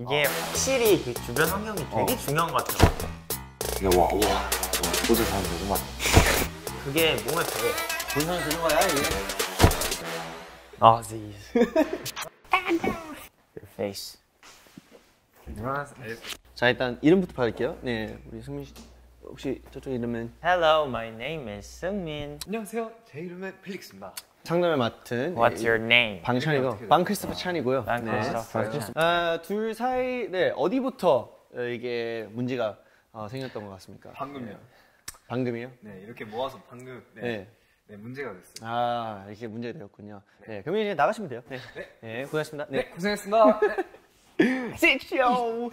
이게 확실히 그 주변 환경이 되게 중요한 것 같아요. 근데 와, 와, 소주 사람 되게 많아. 그게 몸에 배어. 본선 드는 거야, 이게? 아, these. Your face. 자 일단 이름부터 받을게요. 네, 우리 승민 씨 혹시 저쪽 이름은 Hello, my name is Seungmin. 안녕하세요. 제 이름은 필릭스입니다. 장남을 맡은 What's 네, your name? 방찬이고 방크리스토퍼 찬이고요. 방크리스토퍼 찬. 아, 둘 사이 네 어디부터 어, 이게 문제가 어, 생겼던 것 같습니까? 방금요. 방금이요? 네, 이렇게 모아서 방금 네, 네. 네, 문제가 됐어요. 아 이렇게 문제가 되었군요. 네, 그러면 이제 나가시면 돼요. 네, 네, 고맙습니다. 네, 고생했습니다. 섹시요.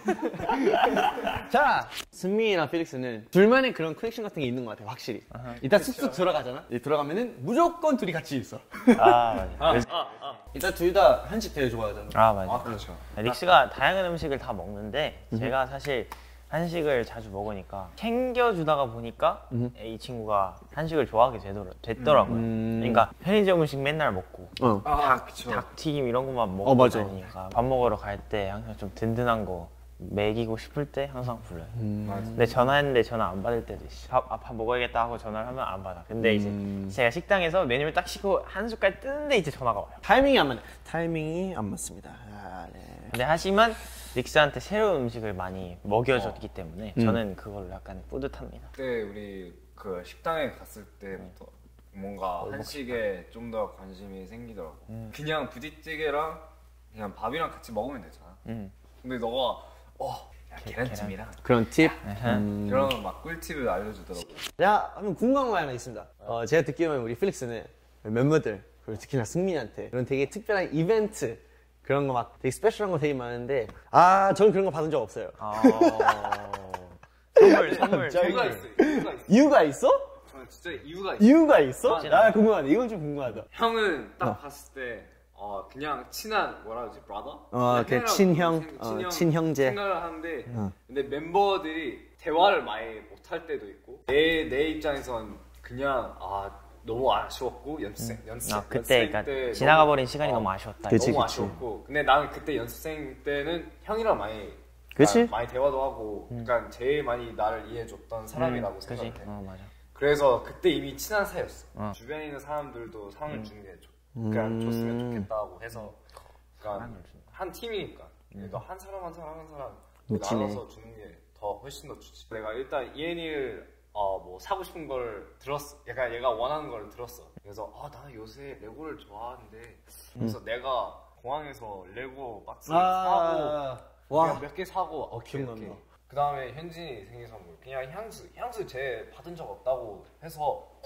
자, 승민이랑 필릭스는 둘만의 그런 커넥션 같은 게 있는 것 같아요, 확실히. 일단 쑥쑥 들어가잖아. 네, 들어가면은 무조건 둘이 같이 있어. 아, 맞아. 일단 둘 다 한식 되게 좋아하잖아. 아, 맞아. 아, 그렇죠. 릭스가 다양한 음식을 다 먹는데 제가 사실 한식을 자주 먹으니까 챙겨주다가 보니까 이 친구가 한식을 좋아하게 되더라, 됐더라고요. 음. 그러니까 편의점 음식 맨날 먹고 어. 아, 그쵸. 닭튀김 이런 것만 먹고 어, 맞아. 다니니까 밥 먹으러 갈 때 항상 좀 든든한 거 먹이고 싶을 때 항상 불러요. 맞아. 근데 전화했는데 전화 안 받을 때도 있어. 밥, 아, 밥 먹어야겠다 하고 전화를 하면 안 받아. 근데 음. 이제 제가 식당에서 메뉴를 딱 시고 한 숟갈 뜨는데 이제 전화가 와요. 타이밍이 안 맞네. 타이밍이 안 맞습니다. 아, 네. 근데 하지만 릭스한테 새로운 음식을 많이 먹여줬기 때문에 음. 저는 그걸로 약간 뿌듯합니다. 그때 우리 그 식당에 갔을 때부터 뭔가 한식에 좀 더 관심이 생기더라고. 그냥 부대찌개랑 그냥 밥이랑 같이 먹으면 되잖아. 음. 근데 너가 어, 야, 계란찜이랑 그런 팁. 음. 그런 막 꿀팁을 알려주더라고. 자, 그럼 궁금한 거 하나 있습니다. 어, 제가 듣기로는 우리 필릭스는 멤버들, 그리고 특히나 승민이한테 그런 되게 특별한 이벤트, 그런 거 막 되게 스페셜한 거 되게 많은데, 아, 저는 그런 거 받은 적 없어요. 아... 선물 선물 이유가 있어. 이유가 있어. 진짜 이유가 있어. 이유가 있어? 나 궁금하다. 이건 좀 궁금하다. 형은 딱 봤을 때 어, 그냥 친한 뭐라 그러지 브라더? 어, 그 친형, 어, 친형제. 생각을 하는데 근데 멤버들이 대화를 많이 못할 때도 있고 내 내 입장에선 그냥 아 너무 아쉬웠고 연습생 연습생 아, 그때 그러니까 때 지나가 버린 시간이 어, 너무 아쉬웠다. 그치, 너무 그치. 아쉬웠고 근데 나는 그때 연습생 때는 형이랑 많이 그치? 그러니까 많이 대화도 하고 그러니까 제일 많이 나를 이해해줬던 사람이라고 그지? 생각해 어 맞아. 그래서 그때 이미 친한 사이였어. 어. 주변에 있는 사람들도 상을 주는 게 좋, 그냥 줬으면 좋겠다고 해서, 그러니까 한 팀이니까. 그러니까 한 사람 한 사람 한 사람 미치네. 나눠서 주는 게 더 훨씬 더 좋지. 내가 일단 이엔이를 어, 뭐 사고 싶은 걸 들었어. 약간 얘가 원하는 걸 들었어. 그래서 아 나는 요새 레고를 좋아하는데 그래서 내가 공항에서 레고 박스 사고 아, 와. 몇 개 사고 어, 기억난다. 그 다음에 현진이 생일 선물. 그냥 향수 향수 제 받은 적 없다고 해서 어,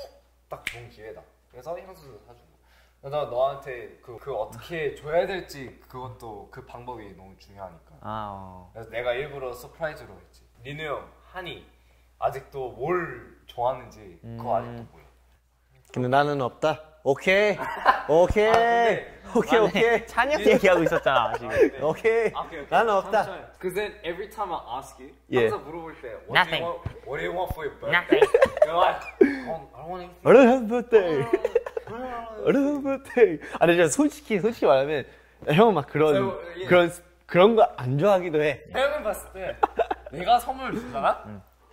딱 좋은 기회다. 그래서 향수 사준 거 그래서 너한테 그, 그 어떻게 줘야 될지 그것도 그 방법이 너무 중요하니까. 아 어. 그래서 내가 일부러 surprise로 했지. 리노 형 한이 아직도 뭘 좋아하는지 그거 아직도 몰라 근데 나는 없다. 오케이. 오케이. 오케이, 오케이. 찬혁 얘기하고 있었잖아 지금. 오케이. 아. 나는 없다. Because then every time I ask you, 예. 항상 물어볼 때 What Nothing. do you want, what do you want for your birthday? Nothing. You're like, oh, I don't want anything. 어른 birthday. 어른 birthday. 아, 근데 진짜 솔직히, 솔직히 말하면, 형은 막 그런, 예. 그런, 그런 거 안 좋아하기도 해. 형은 봤을 때 내가 선물을 주잖아?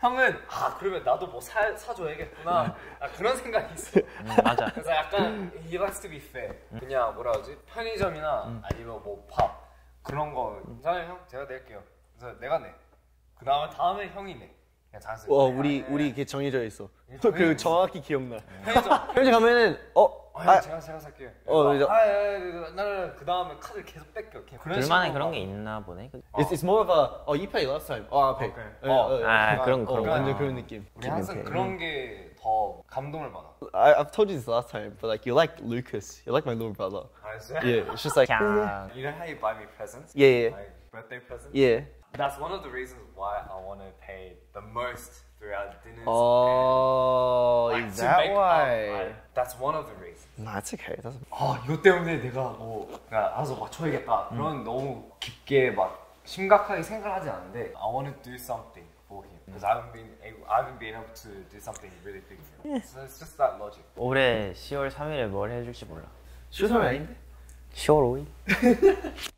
형은 아 그러면 나도 뭐 사, 사줘야겠구나 아, 그런 생각이 있어 음, 맞아. 그래서 약간 he likes to be fair 그냥 뭐라 그러지 편의점이나 아니면 뭐 밥 그런 거 괜찮아요 형? 제가 낼게요 그래서 내가 내그 다음에 다음에 형이 내 그냥 자연스럽게 와, 우리, 아, 네. 우리 이게 정해져 있어. 그. 정확히 기억나. 편의점 편지 가면은, 어, 아, 아, 제가 제가 살게요 어, 아, 이제- 아, 아, 아, 나는 그 다음에 카드 계속 뺏겨 그런 둘만의 식으로 그런 막- 게 있나 보네. it's, it's more of a, 어, you pay last time. 어, 아, pay. 오케이. 어, 어, 어. 아, 그러니까, 그런 어, 그런 거. 완전 그런 느낌. 우리 항상 그런 게 더 감동을 받아 I, I've told you this last time, but like, you're like Lucas. You're like my little brother. 알았어? Yeah, it's just like, 야, You know how you buy me presents? Yeah, yeah. Like birthday presents? yeah. That's one of the reasons why I want to pay the most throughout dinners. Oh, and, like, is to that make up, why? like, that's one of the reasons. Nah, it's okay. It doesn't. 아 이것 때문에 내가 뭐 그냥 알아서 맞춰야겠다. 그런 너무 깊게 막 심각하게 생각하지 않는데 I want to do something for him because I haven't been able, I haven't been able to do something really big for him. So it's just that logic. 올해 10월 3일에 뭘 해줄지 몰라. 슈사면 아닌데? 쇼로이?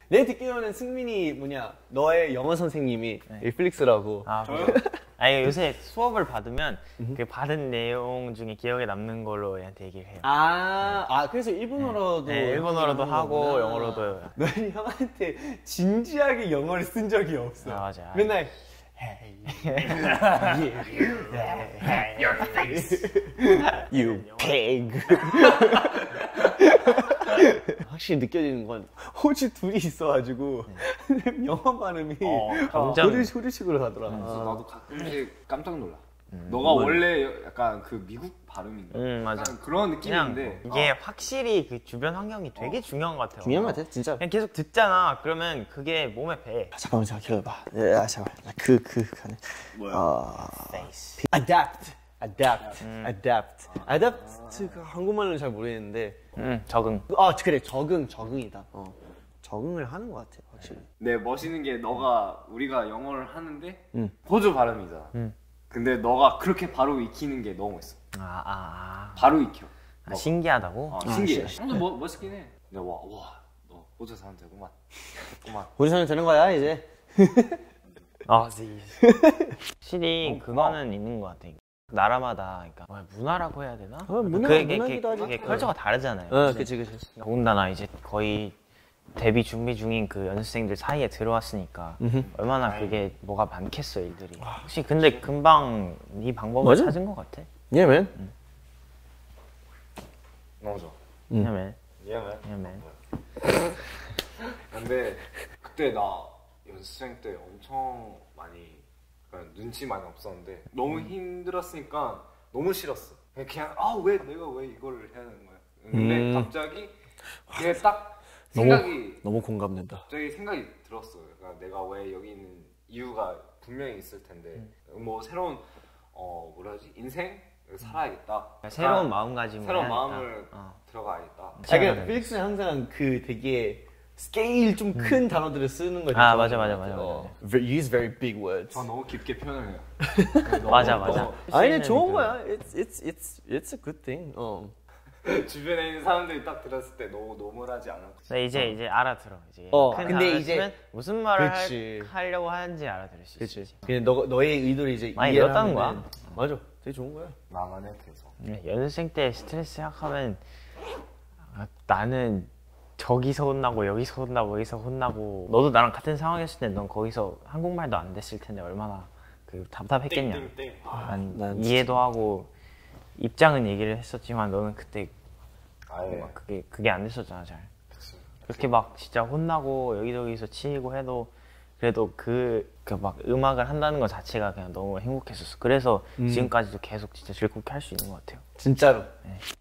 내 듣기로는 승민이 뭐냐 너의 영어 선생님이 이 필릭스라고 아, 저요? 아, 이거 요새 수업을 받으면 그 받은 내용 중에 기억에 남는 걸로 얘한테 얘기를 해요. 아, 아 그래서 일본어로도 네, 일본어로도 하는 하고. 영어로도. 너는 형한테 진지하게 영어를 쓴 적이 없어. 아, 맞아. 맨날 Your face. You pig. 확실히 느껴지는 건 호주 둘이 있어가지고 영어 발음이 어, 점점- 호주 호주식으로 가더라. 그래서 아. 나도 가끔씩 깜짝 놀라. 너가 원래 약간 그 미국 발음인가? 음, 맞아. 그런 느낌인데 이게 어, 확실히 그 주변 환경이 되게 중요한 것 같아요. 중요한 것 같아, 진짜. 그냥 계속 듣잖아. 그러면 그게 몸에 배. 아, 잠깐만 잠깐 기다려봐. 예, 아, 잠깐. 그그 가는. 뭐야? Face. adapt, adapt, adapt, adapt가 한국말로는 잘 모르겠는데. 음, 적응. 아 그래 적응 적응이다. 어. 적응을 하는 것 같아 확실히. 네 멋있는 게 너가 우리가 영어를 하는데 음. 호주 발음이잖아. 음. 근데 너가 그렇게 바로 익히는 게 너무 멋있어. 아, 아, 아. 바로 익혀. 아, 신기하다고? 어, 신기해. 시- 근데 뭐 멋있긴 해. 근데 와, 와, 너 호주 사람 되구만. 됐구만. 호주선이 되는 거야 이제. 아, 네. 확실히 그거는 있는 것 같아. 나라마다 그러니까 뭐야, 문화라고 해야 되나? 어, 문화- 그게, 문화기도 하지. 그게 컬처가 다르잖아요. 어 그치 그치. 더군다나 이제 거의 데뷔 준비 중인 그 연습생들 사이에 들어왔으니까 얼마나 그게 뭐가 많겠어 일들이. 혹시 근데 금방 이 방법을 맞아. 찾은 것 같아. 예맨. 너무 좋아. 미안해. 왜냐면 근데 그때 나 연습생 때 엄청 많이 그러니까 눈치 많이 없었는데 너무 힘들었으니까 너무 싫었어. 그냥, 그냥 아왜 내가 왜 이거를 해야 되는 거야? 근데 음. 갑자기 그게 딱 생각이 너무 공감된다. 갑자기 생각이 들었어. 그러니까 내가 왜 여기 있는 이유가 분명히 있을 텐데 뭐 새로운 어 뭐라 하지 인생 살아야겠다. 새로운 마음가짐을 새로운 해야겠다. 마음을 어. 들어가야겠다. 자기가 필릭스는 항상 그 되게 스케일 좀 큰 단어들을 쓰는 거. 아, 맞아, 맞아, 맞아, 맞아. Use very big words. 저 너무 깊게 표현을 해요. 맞아 맞아. 너무 아니 좋은 그- 거야. It's it's it's it's a good thing. 어. 주변에 있는 사람들이 딱 들었을 때 너무 normal하지 않아. 네, 이제 이제 알아들어 이제. 어, 큰 근데 이제- 무슨 말을 그치. 할, 하려고 하는지 알아들을 수 그렇지. 있지. 그냥 너 너의 의도를 이제 많이 하면은- 거야. 맞아. 되게 좋은 거야. 나만 해 계속. 네, 연습생 때 스트레스 생각하면 아, 나는 저기서 혼나고 여기서 혼나고 여기서 혼나고 너도 나랑 같은 상황이었을 때 넌 거기서 한국말도 안 됐을 텐데 얼마나 그 답답했겠냐. 땡땡땡. 난, 난 이해도 하고 입장은 얘기를 했었지만 너는 그때 아 예. 막 그게 그게 안 됐었잖아 잘. 그치. 그렇게 막 진짜 혼나고 여기저기서 치이고 해도 그래도 그, 그막 음악을 한다는 것 자체가 그냥 너무 행복했었어. 그래서 지금까지도 계속 진짜 즐겁게 할 수 있는 것 같아요. 진짜로.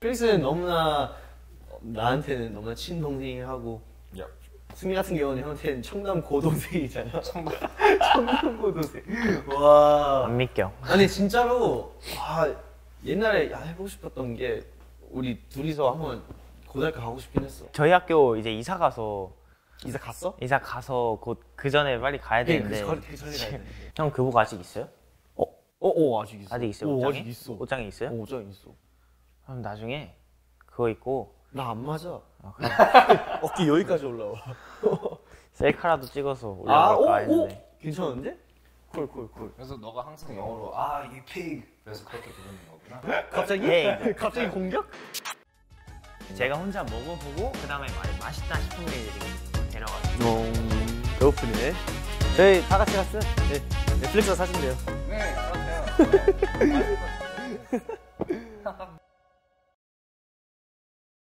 필릭스는 너무나 나한테는 너무나 친동생이하고 야. 승민 같은 경우는 형한테는 청담 고동생이잖아. 청담 청담 고동생. 와. 안 믿겨. 아니 진짜로 아 옛날에 야, 해보고 싶었던 게 우리 둘이서 한번 고등학교 가고 싶긴 했어. 저희 학교 이제 이사 가서 이사 갔어? 이사 가서 곧 그 전에 빨리 가야 네, 되는데 그 설- 그 설에 가야 되는데. 형 교복 아직 있어요? 어, 어, 아직 있어. 아직 있어요? 오, 옷장에? 아직 있어. 옷장에 있어요? 어, 옷장에 있어. 그럼 나중에 그거 입고 나 안 맞아. 어깨 여기까지 올라와. 셀카라도 찍어서 아, 오, 올려볼까 오, 했는데 괜찮은데? cool, cool, cool. 그래서 너가 항상 영어로 아, you pig. 그래서 그렇게 부르는 거구나. 갑자기? 예. 갑자기 공격? 제가 혼자 먹어보고 그 다음에 맛있다 싶은 애들이 데려가요. 어, 배고프네. 저희 다 같이 갔어요. 네. 넷플릭스 사준대요. 네, 그렇대요. 네.